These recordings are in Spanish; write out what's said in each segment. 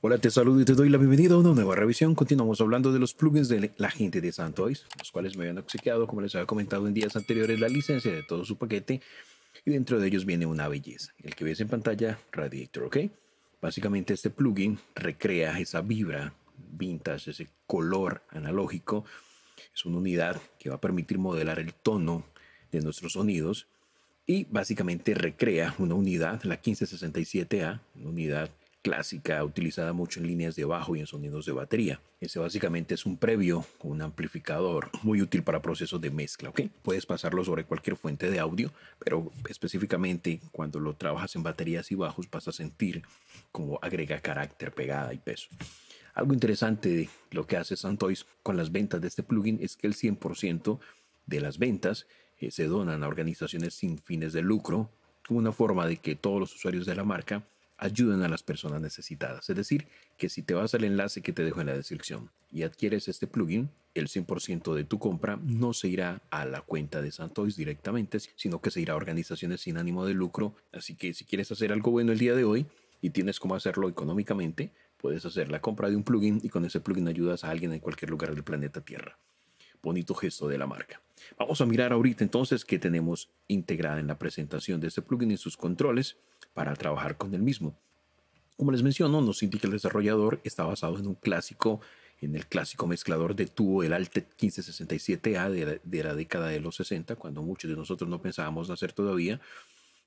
Hola, te saludo y te doy la bienvenida a una nueva revisión. Continuamos hablando de los plugins de la gente de Santois, los cuales me habían obsequiado, como les había comentado en días anteriores, la licencia de todo su paquete. Y dentro de ellos viene una belleza. El que ves en pantalla, Radiator, ¿ok? Básicamente este plugin recrea esa vibra vintage, ese color analógico. Es una unidad que va a permitir modelar el tono de nuestros sonidos y básicamente recrea una unidad, la 1567A, una unidad clásica utilizada mucho en líneas de bajo y en sonidos de batería. Ese básicamente es un previo, un amplificador muy útil para procesos de mezcla, ¿ok? Puedes pasarlo sobre cualquier fuente de audio, pero específicamente cuando lo trabajas en baterías y bajos vas a sentir como agrega carácter, pegada y peso. Algo interesante de lo que hace Santois con las ventas de este plugin es que el 100% de las ventas eh, se donan a organizaciones sin fines de lucro como una forma de que todos los usuarios de la marca ayuden a las personas necesitadas. Es decir, que si te vas al enlace que te dejo en la descripción y adquieres este plugin, el 100% de tu compra no se irá a la cuenta de Santois directamente, sino que se irá a organizaciones sin ánimo de lucro. Así que si quieres hacer algo bueno el día de hoy y tienes cómo hacerlo económicamente, puedes hacer la compra de un plugin y con ese plugin ayudas a alguien en cualquier lugar del planeta Tierra. Bonito gesto de la marca. Vamos a mirar ahorita entonces qué tenemos integrada en la presentación de este plugin y sus controles para trabajar con el mismo. Como les menciono, nos indica el desarrollador está basado en un clásico, en el clásico mezclador de tubo, el Altet 1567A de la, década de los 60, cuando muchos de nosotros no pensábamos hacer todavía.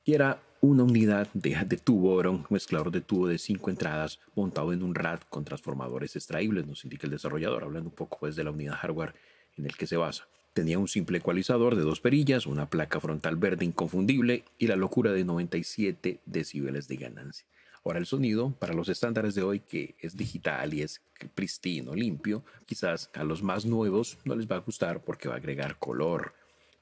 Y era una unidad de, de tubo, era un mezclador de tubo de cinco entradas montado en un RAD con transformadores extraíbles, nos indica el desarrollador, hablando un poco pues, de la unidad hardware en el que se basa. Tenía un simple ecualizador de dos perillas, una placa frontal verde inconfundible y la locura de 97 decibeles de ganancia. Ahora el sonido, para los estándares de hoy que es digital y es pristino, limpio, quizás a los más nuevos no les va a gustar porque va a agregar color,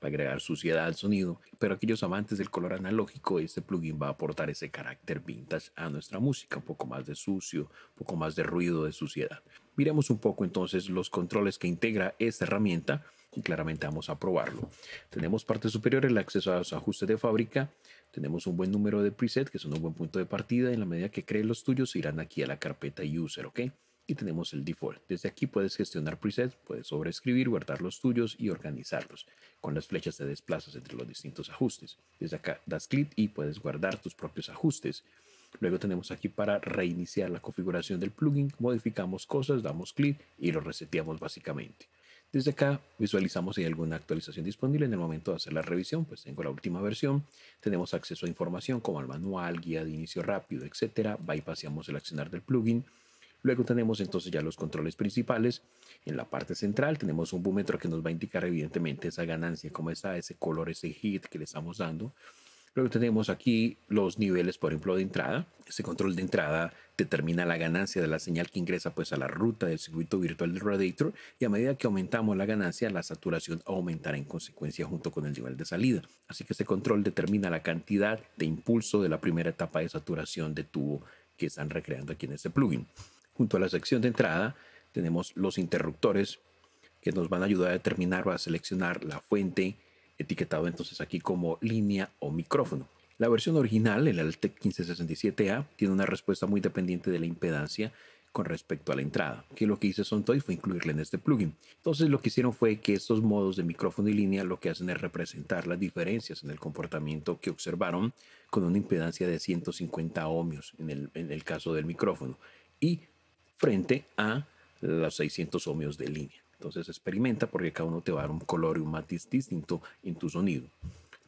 va a agregar suciedad al sonido, pero aquellos amantes del color analógico, este plugin va a aportar ese carácter vintage a nuestra música, un poco más de sucio, un poco más de ruido, de suciedad. Miremos un poco entonces los controles que integra esta herramienta y claramente vamos a probarlo. Tenemos parte superior el acceso a los ajustes de fábrica. Tenemos un buen número de presets que son un buen punto de partida. En la medida que creen los tuyos, irán aquí a la carpeta User, ¿ok? Y tenemos el default. Desde aquí puedes gestionar presets, puedes sobreescribir, guardar los tuyos y organizarlos. Con las flechas te desplazas entre los distintos ajustes. Desde acá das clic y puedes guardar tus propios ajustes. Luego tenemos aquí para reiniciar la configuración del plugin, modificamos cosas, damos clic y lo reseteamos básicamente. Desde acá visualizamos si hay alguna actualización disponible en el momento de hacer la revisión, pues tengo la última versión. Tenemos acceso a información como al manual, guía de inicio rápido, etcétera. Bypassamos el accionar del plugin. Luego tenemos entonces ya los controles principales. En la parte central tenemos un búmetro que nos va a indicar evidentemente esa ganancia, cómo está ese color, ese hit que le estamos dando. Luego tenemos aquí los niveles, por ejemplo, de entrada. Ese control de entrada determina la ganancia de la señal que ingresa pues, a la ruta del circuito virtual del radiator y a medida que aumentamos la ganancia, la saturación aumentará en consecuencia junto con el nivel de salida. Así que este control determina la cantidad de impulso de la primera etapa de saturación de tubo que están recreando aquí en este plugin. Junto a la sección de entrada tenemos los interruptores que nos van a ayudar a determinar o a seleccionar la fuente etiquetado entonces aquí como línea o micrófono. La versión original, el Altec 1567A, tiene una respuesta muy dependiente de la impedancia con respecto a la entrada, que lo que hice Sontoy fue incluirle en este plugin. Entonces lo que hicieron fue que estos modos de micrófono y línea lo que hacen es representar las diferencias en el comportamiento que observaron con una impedancia de 150 ohmios en el, en el caso del micrófono y frente a los 600 ohmios de línea. Entonces experimenta porque cada uno te va a dar un color y un matiz distinto en tu sonido.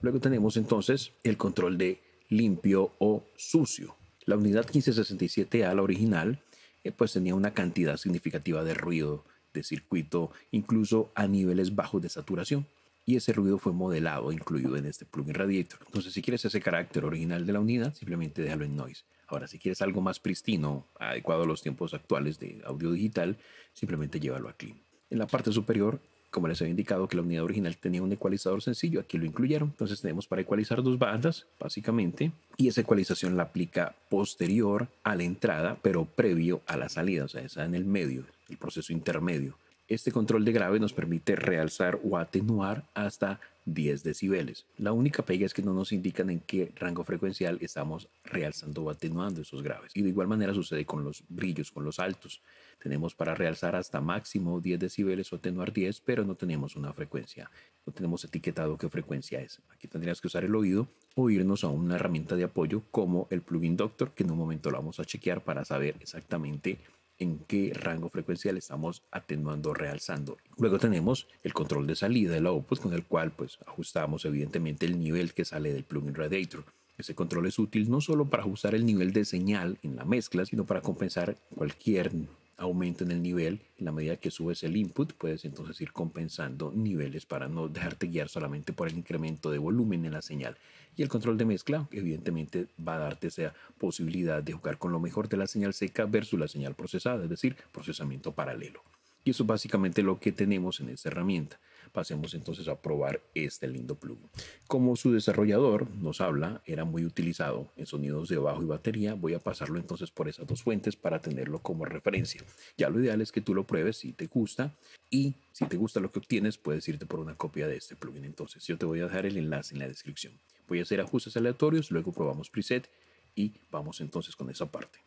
Luego tenemos entonces el control de limpio o sucio. La unidad 1567A, la original, eh, pues tenía una cantidad significativa de ruido de circuito, incluso a niveles bajos de saturación. Y ese ruido fue modelado, incluido en este plugin Radiator. Entonces, si quieres ese carácter original de la unidad, simplemente déjalo en noise. Ahora, si quieres algo más pristino, adecuado a los tiempos actuales de audio digital, simplemente llévalo a clean. En la parte superior, como les había indicado que la unidad original tenía un ecualizador sencillo, aquí lo incluyeron. Entonces tenemos para ecualizar dos bandas, básicamente, y esa ecualización la aplica posterior a la entrada, pero previo a la salida, o sea, está en el medio, el proceso intermedio Este control de grave nos permite realzar o atenuar hasta 10 decibeles. La única pega es que no nos indican en qué rango frecuencial estamos realzando o atenuando esos graves. Y de igual manera sucede con los brillos, con los altos. Tenemos para realzar hasta máximo 10 decibeles o atenuar 10, pero no tenemos una frecuencia. No tenemos etiquetado qué frecuencia es. Aquí tendrías que usar el oído o irnos a una herramienta de apoyo como el plugin Doctor, que en un momento lo vamos a chequear para saber exactamente en qué rango frecuencial estamos atenuando o realzando. Luego tenemos el control de salida del output con el cual pues ajustamos evidentemente el nivel que sale del plugin Radiator. Ese control es útil no solo para ajustar el nivel de señal en la mezcla, sino para compensar cualquier aumento en el nivel. En la medida que subes el input, puedes entonces ir compensando niveles para no dejarte guiar solamente por el incremento de volumen en la señal. Y el control de mezcla, evidentemente, va a darte esa posibilidad de jugar con lo mejor de la señal seca versus la señal procesada, es decir, procesamiento paralelo. Y eso es básicamente lo que tenemos en esta herramienta. Pasemos entonces a probar este lindo plugin. Como su desarrollador nos habla, era muy utilizado en sonidos de bajo y batería, voy a pasarlo entonces por esas dos fuentes para tenerlo como referencia. Ya lo ideal es que tú lo pruebes si te gusta y si te gusta lo que obtienes puedes irte por una copia de este plugin. Entonces yo te voy a dejar el enlace en la descripción. Voy a hacer ajustes aleatorios, luego probamos preset y vamos entonces con esa parte.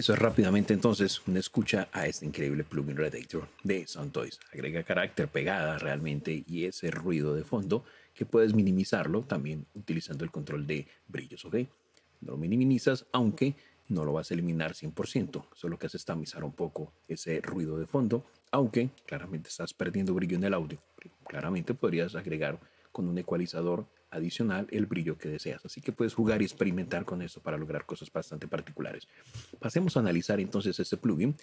Eso es rápidamente entonces una escucha a este increíble plugin Redactor de Soundtoys. Agrega carácter, pegada realmente y ese ruido de fondo que puedes minimizarlo también utilizando el control de brillos, ¿ok? No lo minimizas, aunque no lo vas a eliminar 100%. Solo que hace es tamizar un poco ese ruido de fondo, aunque claramente estás perdiendo brillo en el audio. Claramente podrías agregar con un ecualizador adicional el brillo que deseas. Así que puedes jugar y experimentar con esto para lograr cosas bastante particulares. Pasemos a analizar entonces este plugin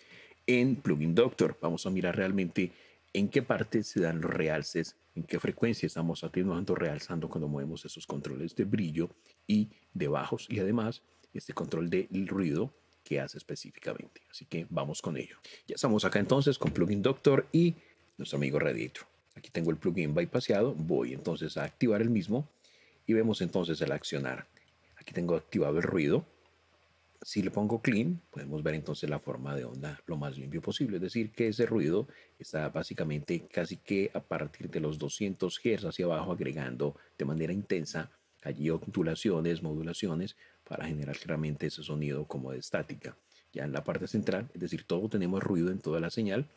en Plugin Doctor. Vamos a mirar realmente en qué parte se dan los realces, en qué frecuencia estamos atenuando, realzando cuando movemos esos controles de brillo y de bajos y además este control de ruido que hace específicamente. Así que vamos con ello. Ya estamos acá entonces con Plugin Doctor y nuestro amigo Radiator. Aquí tengo el plugin bypassado, voy entonces a activar el mismo y vemos entonces el accionar. Aquí tengo activado el ruido. Si le pongo clean, podemos ver entonces la forma de onda lo más limpio posible. Es decir, que ese ruido está básicamente casi que a partir de los 200 Hz hacia abajo, agregando de manera intensa allí ondulaciones, modulaciones para generar claramente ese sonido como de estática. Ya en la parte central, es decir, todo tenemos ruido en toda la señal,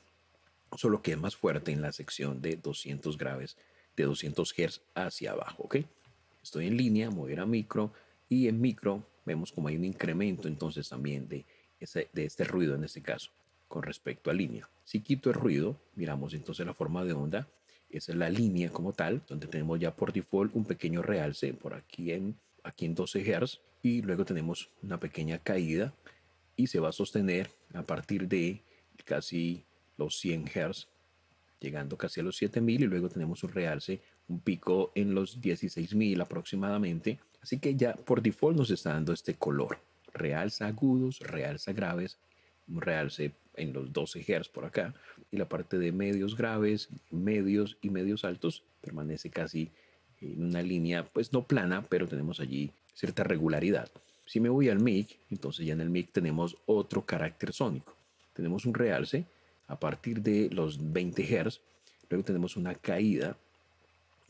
solo que es más fuerte en la sección de 200 graves, de 200 Hz hacia abajo, ¿ok? Estoy en línea, mover a micro y en micro vemos como hay un incremento entonces también de, ese, de este ruido en este caso con respecto a línea. Si quito el ruido, miramos entonces la forma de onda, es la línea como tal, donde tenemos ya por default un pequeño realce por aquí en, aquí en 12 Hz y luego tenemos una pequeña caída y se va a sostener a partir de casi los 100 Hz, llegando casi a los 7000 y luego tenemos un realce, un pico en los 16000 aproximadamente. Así que ya por default nos está dando este color. Realza agudos, realza graves, realce en los 12 Hz por acá y la parte de medios graves, medios y medios altos permanece casi en una línea pues no plana, pero tenemos allí cierta regularidad. Si me voy al mic, entonces ya en el mic tenemos otro carácter sónico. Tenemos un realce a partir de los 20 Hz, luego tenemos una caída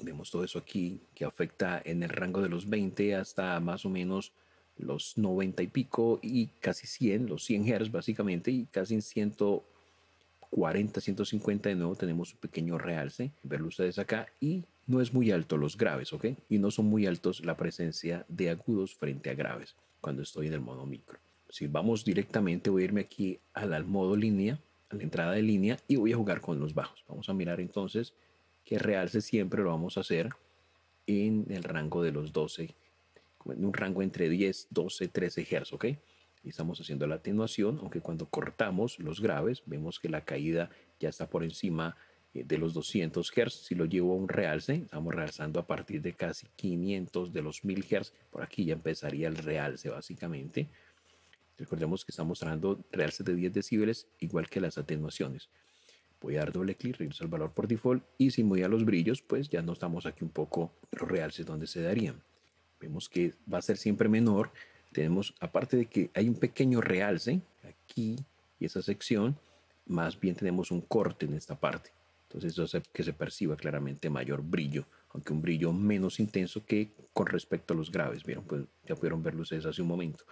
vemos todo eso aquí que afecta en el rango de los 20 hasta más o menos los 90 y pico y casi 100, los 100 Hz básicamente y casi en 140, 150 de nuevo tenemos un pequeño realce, verlo ustedes acá y no es muy alto los graves, ¿ok? Y no son muy altos la presencia de agudos frente a graves cuando estoy en el modo micro. Si vamos directamente voy a irme aquí al modo línea, a la entrada de línea y voy a jugar con los bajos. Vamos a mirar entonces que realce siempre lo vamos a hacer en el rango de los 12 en un rango entre 10, 12, 13 Hz, ¿ok? Y estamos haciendo la atenuación, aunque cuando cortamos los graves, vemos que la caída ya está por encima eh, de los 200 Hz. Si lo llevo a un realce, estamos realzando a partir de casi 500 de los 1000 Hz. Por aquí ya empezaría el realce, básicamente. Recordemos que estamos mostrando realce de 10 decibeles, igual que las atenuaciones. Voy a dar doble clic, regreso al valor por default y si voy a los brillos, pues ya no estamos aquí un poco los realces donde se darían vemos que va a ser siempre menor. Tenemos, aparte de que hay un pequeño realce aquí y esa sección, más bien tenemos un corte en esta parte. Entonces eso hace que se perciba claramente mayor brillo, aunque un brillo menos intenso que con respecto a los graves. Vieron, pues ya pudieron verlo ustedes hace un momento.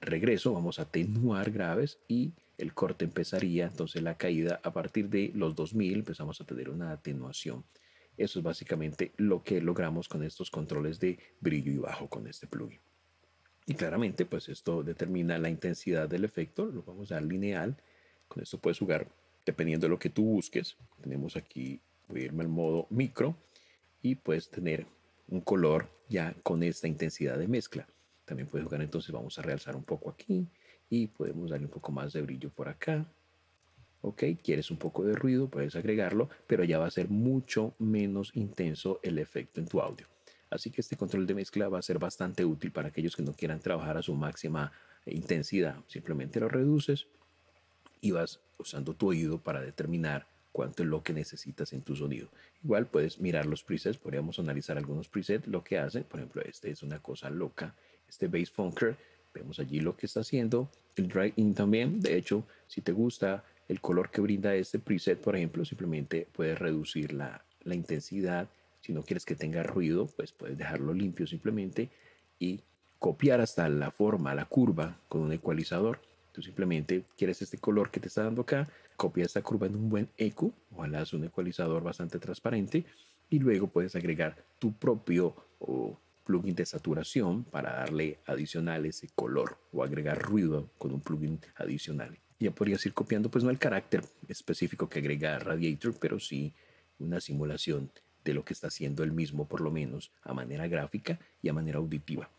Regreso, vamos a atenuar graves y el corte empezaría, entonces la caída a partir de los 2000 empezamos a tener una atenuación. Eso es básicamente lo que logramos con estos controles de brillo y bajo con este plugin. Y claramente, pues esto determina la intensidad del efecto. Lo vamos a lineal. Con esto puedes jugar dependiendo de lo que tú busques. Tenemos aquí, voy a irme al modo micro y puedes tener un color ya con esta intensidad de mezcla. También puedes jugar, entonces vamos a realzar un poco aquí y podemos darle un poco más de brillo por acá ¿ok? Quieres un poco de ruido, puedes agregarlo, pero ya va a ser mucho menos intenso el efecto en tu audio. Así que este control de mezcla va a ser bastante útil para aquellos que no quieran trabajar a su máxima intensidad. Simplemente lo reduces y vas usando tu oído para determinar cuánto es lo que necesitas en tu sonido. Igual puedes mirar los presets, podríamos analizar algunos presets, lo que hacen. Por ejemplo, este es una cosa loca. Este Bass Funker, vemos allí lo que está haciendo. El Dry In también. De hecho, si te gusta el color que brinda este preset, por ejemplo, simplemente puedes reducir la, intensidad. Si no quieres que tenga ruido, pues puedes dejarlo limpio simplemente y copiar hasta la forma, la curva con un ecualizador. Tú simplemente quieres este color que te está dando acá, copia esta curva en un buen eco, ojalá es un ecualizador bastante transparente y luego puedes agregar tu propio plugin de saturación para darle adicional ese color o agregar ruido con un plugin adicional. Ya podrías ir copiando, pues no el carácter específico que agrega Radiator, pero sí una simulación de lo que está haciendo el mismo, por lo menos a manera gráfica y a manera auditiva.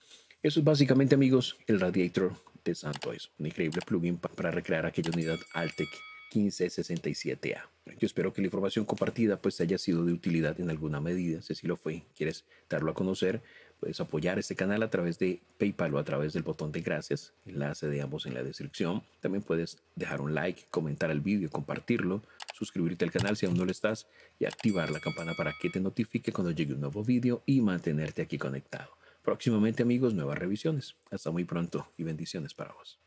Eso es básicamente, amigos, el Radiator de Santois, un increíble plugin para recrear aquella unidad Altec 1567A. Yo espero que la información compartida pues haya sido de utilidad en alguna medida. Si así lo fue, quieres darlo a conocer, puedes apoyar este canal a través de PayPal o a través del botón de gracias, enlace de ambos en la descripción. También puedes dejar un like, comentar el vídeo, compartirlo, suscribirte al canal si aún no lo estás y activar la campana para que te notifique cuando llegue un nuevo vídeo y mantenerte aquí conectado. Próximamente amigos, nuevas revisiones. Hasta muy pronto y bendiciones para vos.